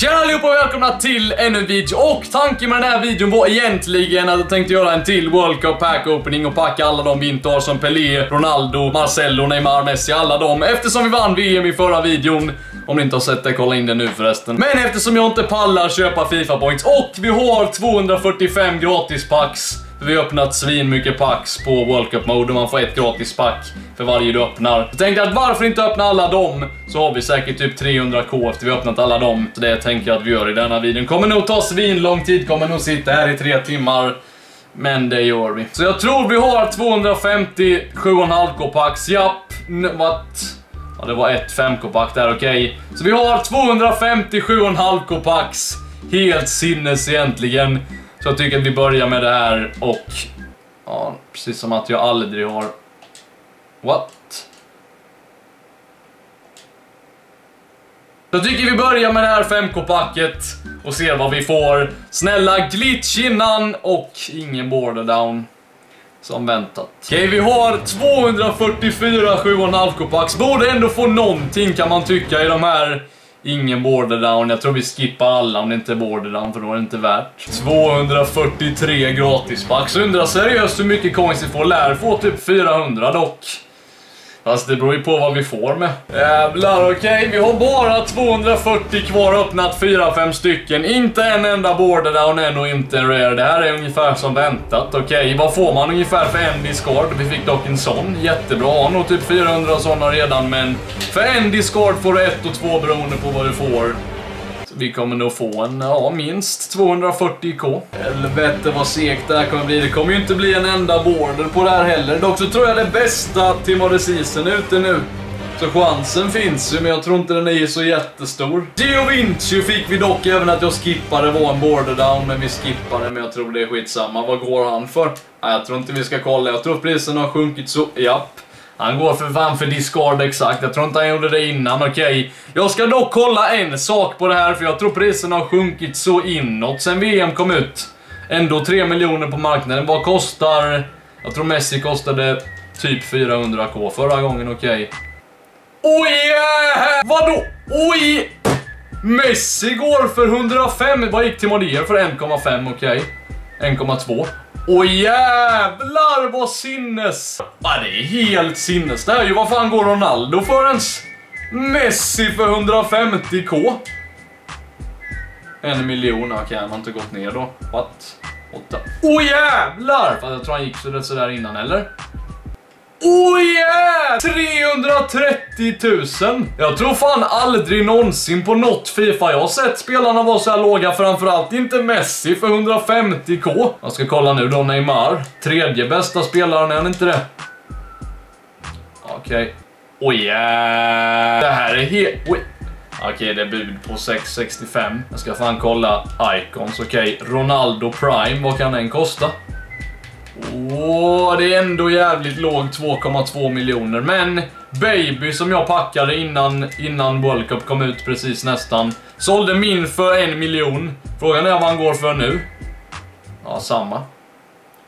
Tjena allihopa och välkomna till ännu en video och tanken med den här videon var egentligen att jag tänkte göra en till World Cup pack opening och packa alla de vi inte har som Pelé, Ronaldo, Marcelo, Neymar, Messi, alla dem eftersom vi vann VM i förra videon. Om ni inte har sett det, kolla in det nu förresten. Men eftersom jag inte pallar köpa FIFA points och vi har 245 gratis packs vi har öppnat svin mycket packs på World Cup mode och man får ett gratis pack för varje du öppnar. Jag tänkte att varför inte öppna alla dem? Så har vi säkert typ 300k efter vi har öppnat alla dem. Så det tänker jag att vi gör i denna videon. Kommer nog ta svin lång tid, kommer nog sitta här i tre timmar. Men det gör vi. Så jag tror vi har 250 7,5k packs. Japp. What? Ja, det var ett 5k pack där, okej. Okay. Så vi har 250 7,5k packs. Helt sinnes egentligen. Så jag tycker att vi börjar med det här och... Ja, precis som att jag aldrig har... What? Jag tycker vi börjar med det här 5k-packet och ser vad vi får. Snälla glitch innan och ingen border down. Som väntat. Okej, okay, vi har 244 7,5k-packs. Borde ändå få någonting kan man tycka i de här Ingen border down. Jag tror vi skippar alla om det inte är border down för då är det inte värt. 243 gratispack. Så Undrar seriöst hur mycket coins vi får. Lär få typ 400 dock. Fast det beror ju på vad vi får med. Jävlar, okej. Okay. Vi har bara 240 kvar öppnat 4-5 stycken. Inte en enda border down än och inte en rare. Det här är ungefär som väntat. Okej, okay. vad får man ungefär för en discard? Vi fick dock en sån. Jättebra. Har nog typ 400 sådana redan, men för en discard får du ett och två beroende på vad du får. Vi kommer nog få en, ja, minst 240k. Helvete vad segt det här kommer bli. Det kommer ju inte bli en enda border på det här heller. Dock så tror jag det bästa Team of the Season är ute nu. Så chansen finns ju, men jag tror inte den är så jättestor. Giovinci fick vi dock, även att jag skippade var en border down, men vi skippade, men jag tror det är skitsamma. Vad går han för? Nej, jag tror inte vi ska kolla. Jag tror priserna har sjunkit så, japp. Han går för fan för discard exakt. Jag tror inte han gjorde det innan, okej. Okay. Jag ska dock kolla en sak på det här, för jag tror priserna har sjunkit så inåt sen VM kom ut. Ändå 3 miljoner på marknaden. Vad kostar... Jag tror Messi kostade typ 400k förra gången, okej. Okay. Oj! Yeah! Vadå? Oj! Messi går för 105. Vad gick till Modier för 1,5, okej. Okay. 1,2. Åh jävlar vad sinnes! Ja, det är helt sinnes. Det här är ju vad fan går Ronaldo för ens? Messi för 150k. En miljon, okej okay, han har inte gått ner då. What? Åtta. Åh jävlar! Fast jag tror han gick sådär innan, eller? Oh yeah! 330 000! Jag tror fan aldrig någonsin på något Fifa jag har sett spelarna vara så här låga, framförallt inte Messi för 150k. Jag ska kolla nu då, Neymar. Tredje bästa spelaren, är han inte det? Okej. Okay. Oh yeah! Det här är helt... Okej, okay, det är bud på 665. Jag ska fan kolla Icons. Okej, okay. Ronaldo Prime, vad kan den kosta? Åh, det är ändå jävligt lågt 2,2 miljoner. Men Baby som jag packade innan, innan World Cup kom ut precis nästan. Sålde min för en miljon. Frågan är vad han går för nu. Ja, samma.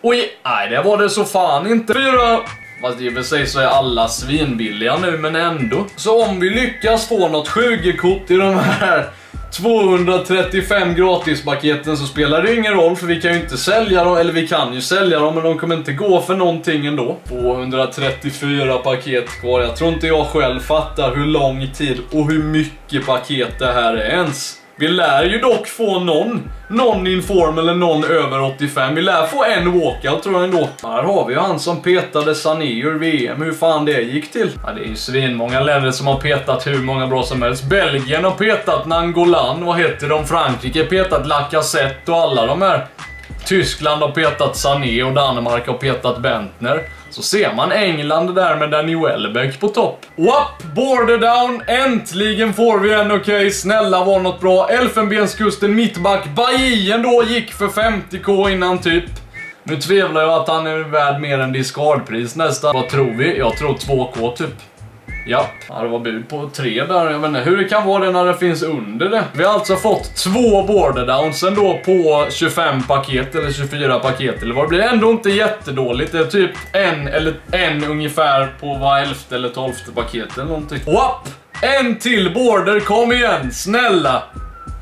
Oj, nej det var det så fan inte. Fyra... Fast i och för sig så är alla svinbilliga nu, men ändå. Så om vi lyckas få något 20-kort i de här 235 gratispaketen så spelar det ingen roll för vi kan ju inte sälja dem, eller vi kan ju sälja dem men de kommer inte gå för någonting ändå. 234 paket kvar, jag tror inte jag själv fattar hur lång tid och hur mycket paket det här är ens. Vi lär ju dock få någon, någon inform eller någon över 85. Vi lär få en walkout tror jag ändå. Här har vi ju han som petade Sané ur VM, hur fan det gick till. Ja, det är ju svinmånga länder som har petat hur många bra som helst. Belgien har petat Nangolan, vad heter de? Frankrike har petat Lacazette och alla de här. Tyskland har petat Sané och Danmark har petat Bentner. Så ser man England där med Danny Welbeck på topp. Wap, border down, äntligen får vi en okej, okay. snälla var något bra. Elfenbenskusten mittback, Bajien då gick för 50k innan typ. Nu tvivlar jag att han är värd mer än discardpris nästan. Vad tror vi? Jag tror 2k typ. Ja, det var bud på tre där. Jag vet inte hur det kan vara det när det finns under det. Vi har alltså fått två border downs ändå på 25 paket eller 24 paket eller vad det blir. Ändå inte jättedåligt. Det är typ en eller en ungefär på var elfte eller tolfte paket eller någonting. Wap! En till border, kom igen, snälla!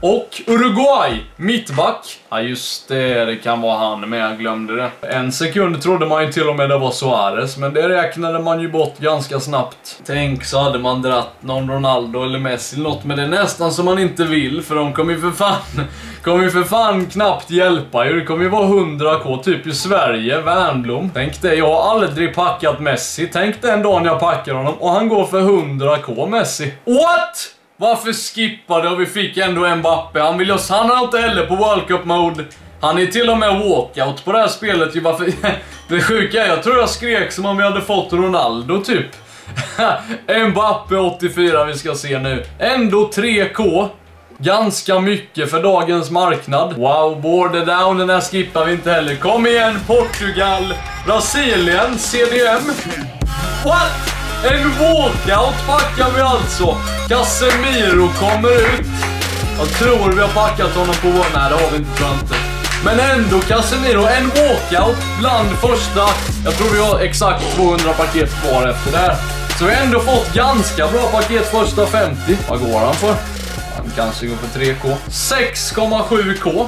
Och Uruguay, mittback. Ja just det, det kan vara han med, jag glömde det. En sekund trodde man ju till och med det var Suarez, men det räknade man ju bort ganska snabbt. Tänk så hade man dratt någon Ronaldo eller Messi eller något, men det är nästan som man inte vill, för de kommer ju för fan, kommer ju för fan knappt hjälpa ju. Det kommer ju vara 100k typ i Sverige, Wernbloom. Tänk det, jag har aldrig packat Messi. Tänk den dagen jag packar honom och han går för 100k Messi. What? Varför skippade och vi fick ändå Mbappe? Han vill oss, han har inte heller på World Cup mode. Han är till och med walkout på det här spelet ju. Varför? Det sjuka är, jag tror jag skrek som om vi hade fått Ronaldo typ. Mbappe 84 vi ska se nu. Ändå 3K. Ganska mycket för dagens marknad. Wow, border down, den här skippar vi inte heller. Kom igen, Portugal, Brasilien, CDM. What? En walkout packar vi alltså. Casemiro kommer ut. Jag tror vi har packat honom på vår... Nej, det har vi inte, tror jag inte. Men ändå Casemiro, en walkout bland första... Jag tror vi har exakt 200 paket kvar efter det här. Så vi har ändå fått ganska bra paket första 50. Vad går han för? Han kanske går för 3K. 6,7K.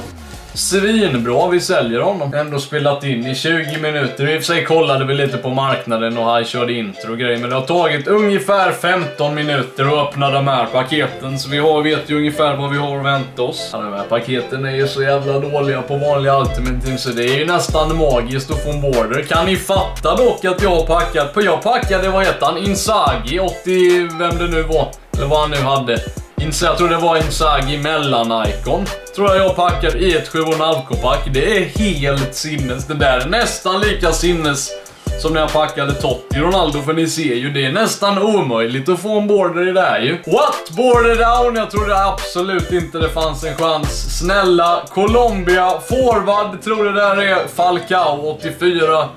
Svinbra, vi säljer honom. Ändå spelat in i 20 minuter. I och för sig kollade vi lite på marknaden och han körde intro och grejer. Men det har tagit ungefär 15 minuter att öppna de här paketen. Så vi har, vet ju ungefär vad vi har att vänta oss. Ja, de här paketen är ju så jävla dåliga på vanliga Ultimate Team. Så det är ju nästan magiskt att få en border. Kan ni fatta dock att jag har packat? På jag packade, vad heter han? Insagi, 80, vem det nu var. Eller vad han nu hade. Jag tror det var Inzaghi mellan-icon. Tror jag jag packar i ett 7,5k-pack. Det är helt sinnes. Det där är nästan lika sinnes som när jag packade Totti Ronaldo. För ni ser ju, det är nästan omöjligt att få en border i det här ju. What? Border down? Jag trodde absolut inte det fanns en chans. Snälla, Colombia, forward, tror det där är Falcao 84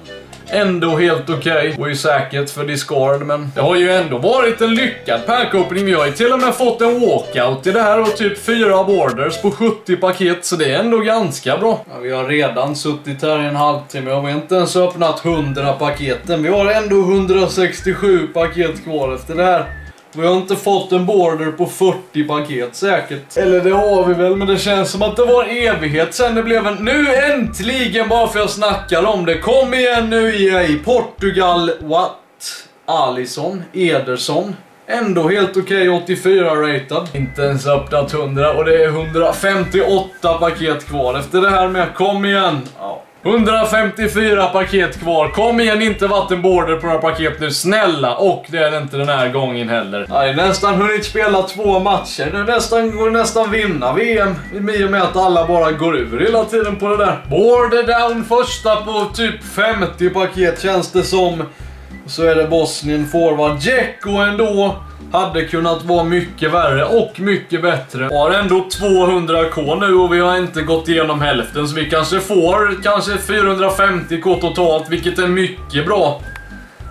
ändå helt okej. Okay. Och ju säkert för Discord, men det har ju ändå varit en lyckad pack-opening. Vi har ju till och med fått en walkout i det här och typ fyra borders på 70 paket, så det är ändå ganska bra. Ja, vi har redan suttit här i en halvtimme och vi har inte ens öppnat 100 paketen. Vi har ändå 167 paket kvar efter det här. Vi har inte fått en border på 40 paket säkert. Eller det har vi väl, men det känns som att det var en evighet sen det blev en... Nu äntligen, bara för jag snackar om det. Kom igen nu EA. Portugal, what? Alisson, Ederson. Ändå helt okej, okay, 84 ratad. Inte ens öppnat 100 och det är 158 paket kvar efter det här med. Kom igen! Ja. 154 paket kvar. Kom igen, inte vattenborder på några paket nu. Snälla! Och det är det inte den här gången heller. Jag har nästan hunnit spela två matcher. Nu nästan, går nästan vinna VM. I och med att alla bara går ur hela tiden på det där. Border down första på typ 50 paket känns det som. Så är det Bosnien forward. Djecko ändå. Hade kunnat vara mycket värre och mycket bättre. Har ändå 200k nu och vi har inte gått igenom hälften så vi kanske får kanske 450k totalt vilket är mycket bra.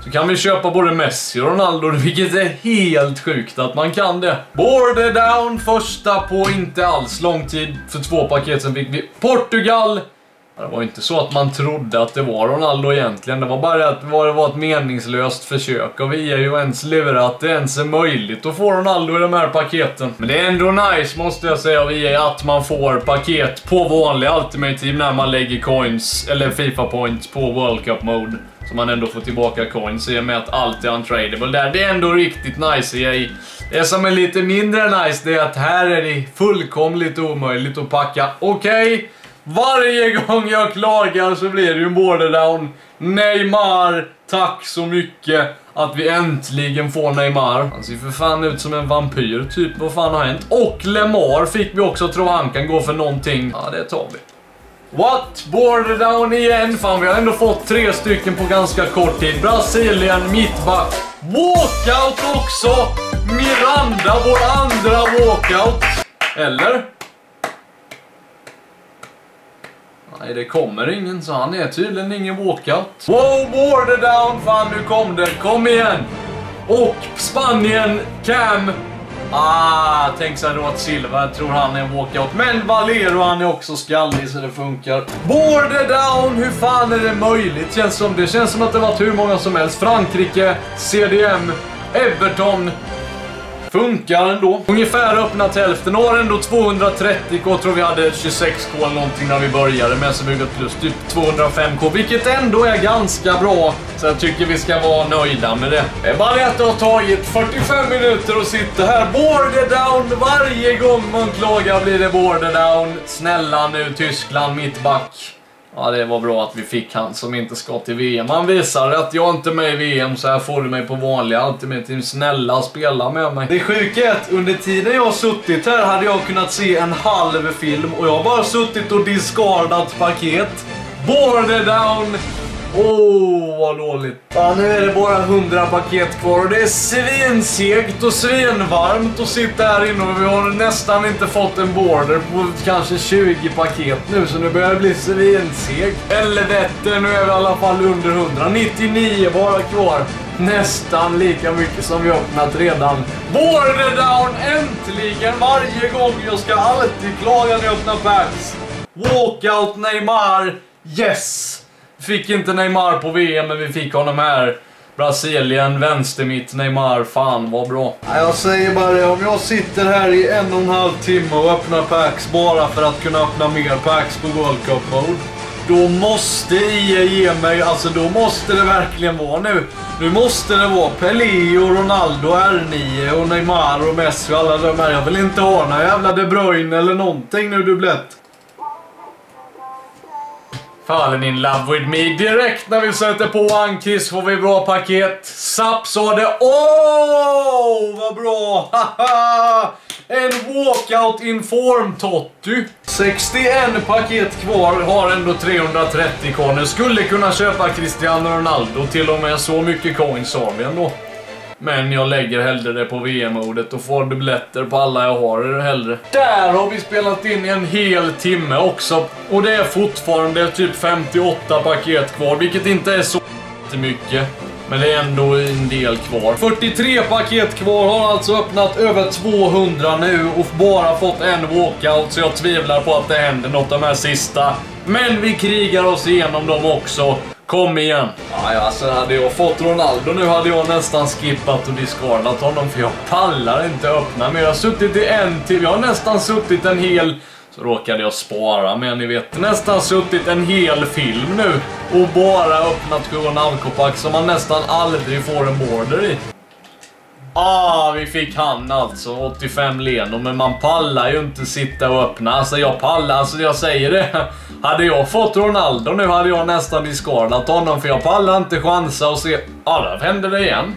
Så kan vi köpa både Messi och Ronaldo, vilket är helt sjukt att man kan det. Border down, första på inte alls lång tid. För två paket sen fick vi Portugal, det var inte så att man trodde att det var Ronaldo egentligen. Det var bara att det var ett meningslöst försök av vi är ens lura att det ens är möjligt att få Ronaldo i de här paketen. Men det är ändå nice måste jag säga av EA att man får paket på vanliga Ultimate Team när man lägger coins, eller FIFA points på World Cup mode. Så man ändå får tillbaka coins i och med att allt är untradable där. Det är ändå riktigt nice EA. Det som är lite mindre nice det är att här är det fullkomligt omöjligt att packa. Okej. Okay. Varje gång jag klagar så blir det ju en borderdown. Neymar, tack så mycket att vi äntligen får Neymar. Han ser för fan ut som en vampyr, typ. Vad fan har hänt? Och Lemar fick vi också tro han kan gå för någonting. Ja, det tar vi. What? Borderdown igen? Fan, vi har ändå fått tre stycken på ganska kort tid. Brasilien, mittback. Walkout också! Miranda, vår andra walkout. Eller? Nej, det kommer ingen, så han är tydligen ingen walkout. Wow, border down! Fan, nu kom det. Kom igen! Och Spanien, Cam. Ah, tänk sig då att Silva, tror han är en walkout. Men Valero, han är också skallig så det funkar. Border down! Hur fan är det möjligt? Känns som, det känns som att det varit hur många som helst. Frankrike, CDM, Everton, Funkar ändå. Ungefär öppnat hälften. Har ändå 230k, tror vi hade 26k eller någonting när vi började med så vi gått plus typ 205k, vilket ändå är ganska bra. Så jag tycker vi ska vara nöjda med det. Det är bara det att det har tagit 45 minuter att sitta här. Border down varje gång man klagar blir det border down. Snälla nu Tyskland, mittback. Ja, det var bra att vi fick han som inte ska till VM. Han visar att jag inte är med i VM, så här får du mig på vanliga. Alltid med till snälla spela med mig. Det sjuka är att under tiden jag har suttit här hade jag kunnat se en halv film och jag har bara suttit och discardat paket. Border down Åh, oh, vad dåligt. Ja, nu är det bara 100 paket kvar och det är svinsegt och svinvarmt att sitta här inne och vi har nästan inte fått en border på kanske 20 paket nu så nu börjar det bli svinsegt. Helvete, nu är vi i alla fall under 100. 99 bara kvar. Nästan lika mycket som vi öppnat redan. Border down äntligen! Varje gång jag ska alltid klaga när jag öppnar packs. Walkout Neymar. Yes! Fick inte Neymar på VM, men vi fick honom här. Brasilien, vänstermitt, Neymar, fan vad bra. Jag säger bara det, om jag sitter här i en och en halv timme och öppnar packs bara för att kunna öppna mer packs på World Cup Mode. Då måste EA ge mig, alltså då måste det verkligen vara nu. Nu måste det vara Pelé och Ronaldo, R9 och Neymar och Messi och alla de här. Jag vill inte ha några jävla De Bruyne eller någonting nu dubblett. Fallen in love with me. Direkt när vi sätter på Ankis får vi bra paket. Sapp sa det. Åh, oh, vad bra! en walkout in form Totty. 61 paket kvar, har ändå 330 kvar. Skulle kunna köpa Cristiano Ronaldo, till och med så mycket coins har vi ändå. Men jag lägger hellre det på VM-modet och får dubbletter på alla jag har hellre. Där har vi spelat in en hel timme också. Och det är fortfarande typ 58 paket kvar, vilket inte är så mycket. Men det är ändå en del kvar. 43 paket kvar, har alltså öppnat över 200 nu och bara fått en walkout så jag tvivlar på att det händer något de här sista. Men vi krigar oss igenom dem också. Kom igen! Ja, alltså hade jag fått Ronaldo nu hade jag nästan skippat och discardat honom för jag pallar inte öppna men jag har suttit i en till. Jag har nästan suttit en hel... Så råkade jag spara men ni vet, nästan suttit en hel film nu och bara öppnat Ronaldo-pack som man nästan aldrig får en border i. Ah, vi fick han alltså, 85 Leno, men man pallar ju inte sitta och öppna. Alltså jag pallar, alltså jag säger det. Hade jag fått Ronaldo nu hade jag nästan discardat honom för jag pallar inte chansa och se... Ah, där hände det igen.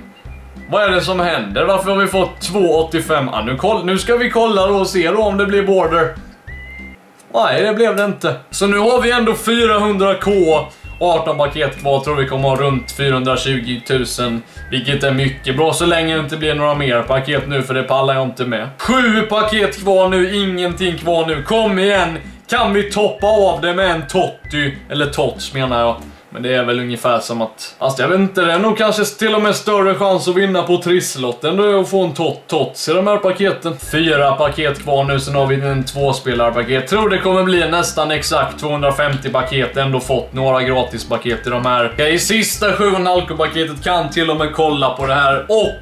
Vad är det som händer? Varför har vi fått 2,85? Ah, nu, koll, nu ska vi kolla då och se då om det blir border. Nej, det blev det inte. Så nu har vi ändå 400k 18 paket kvar, tror vi kommer ha runt 420 000. Vilket är mycket bra så länge det inte blir några mer paket nu för det pallar jag inte med. Sju paket kvar nu, ingenting kvar nu. Kom igen! Kan vi toppa av det med en Totti? Eller Tots menar jag. Men det är väl ungefär som att... Alltså jag vet inte, det är nog kanske till och med större chans att vinna på trisslotten då att få en tot tots i de här paketen. Fyra paket kvar nu, sen har vi en tvåspelarpaket. Tror det kommer bli nästan exakt 250 paket, ändå fått några gratispaket i de här. Okej, sista 7,5 paketet kan till och med kolla på det här och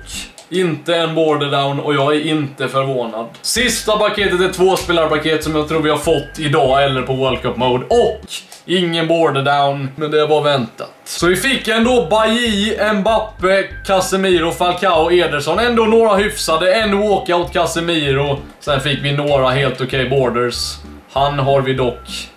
inte en border down och jag är inte förvånad. Sista paketet är tvåspelarpaket som jag tror vi har fått idag eller på World Cup Mode. Och ingen border down, men det var väntat. Så vi fick ändå Bailly, Mbappe, Casemiro, Falcao, Ederson. Ändå några hyfsade. En walkout Casemiro. Sen fick vi några helt okej okay borders. Han har vi dock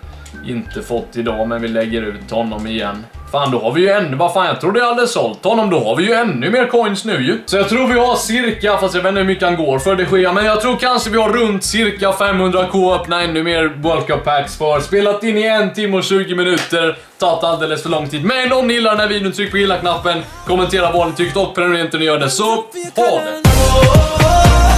inte fått idag, men vi lägger ut honom igen. Fan, då har vi ju ännu... Vad fan, jag trodde jag hade sålt honom. Då har vi ju ännu mer coins nu ju. Så jag tror vi har cirka, fast jag vet inte hur mycket han går för det sker, men jag tror kanske vi har runt cirka 500k öppna ännu mer World Cup packs för. Spelat in i en timme och 20 minuter. Tagit alldeles för lång tid. Men om ni gillar den här videon, tryck på gilla-knappen. Kommentera vad ni tyckte och prenumerera inte ni gör det, så ha det!